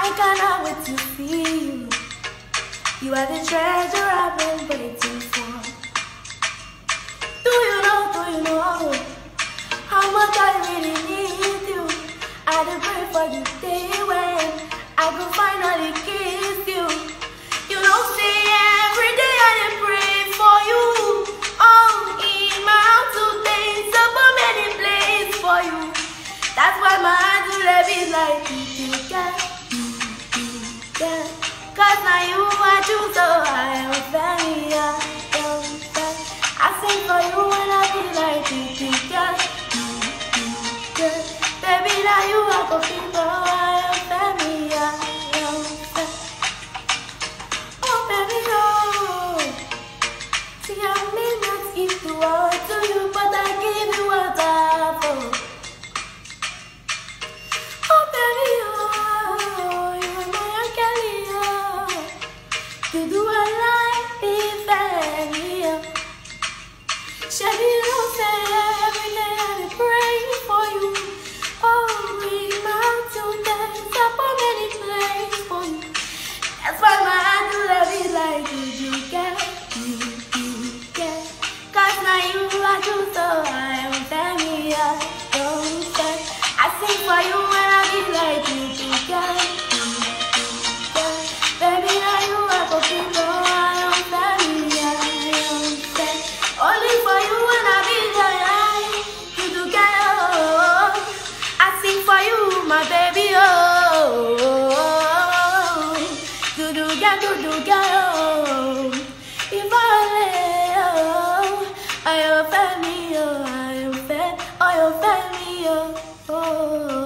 I cannot wait to see you. You are the treasure I've been waiting for. Do you know, do you know how much I really need you? I did pray for the day when I could finally kiss you. You know, see, every day I dey pray for you. Oh, in my heart today, so many places for you. That's why my heart will be like you, girl, yeah. Cause now you are too, so I am very uh, yeah, yeah. I sing for you when I feel like it, yeah, yeah, yeah. Baby, now you are go feel for I am very uh, yeah, yeah. Oh baby, oh, see I may not give the. so I'm Tania. Don't I sing for you. family, I am fed, I am family, oh.